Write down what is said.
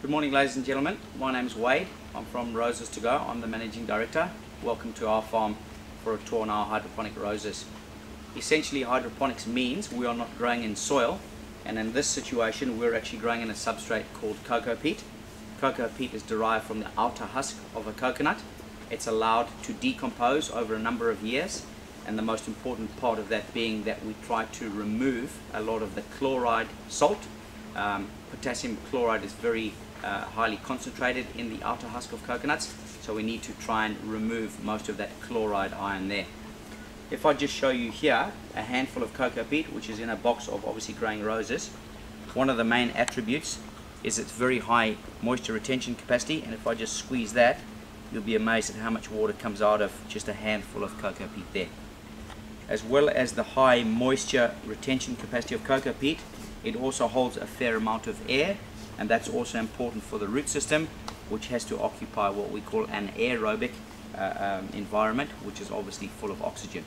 Good morning ladies and gentlemen, my name is Wade, I'm from Roses 2 Go, I'm the Managing Director. Welcome to our farm for a tour on our hydroponic roses. Essentially hydroponics means we are not growing in soil and in this situation we're actually growing in a substrate called coco peat. Coco peat is derived from the outer husk of a coconut. It's allowed to decompose over a number of years and the most important part of that being that we try to remove a lot of the chloride salt. Um, potassium chloride is very uh, highly concentrated in the outer husk of coconuts so we need to try and remove most of that chloride ion there. If I just show you here a handful of coco peat which is in a box of obviously growing roses one of the main attributes is its very high moisture retention capacity and if I just squeeze that you'll be amazed at how much water comes out of just a handful of coco peat there. As well as the high moisture retention capacity of coco peat it also holds a fair amount of air and that's also important for the root system which has to occupy what we call an aerobic uh, um, environment which is obviously full of oxygen.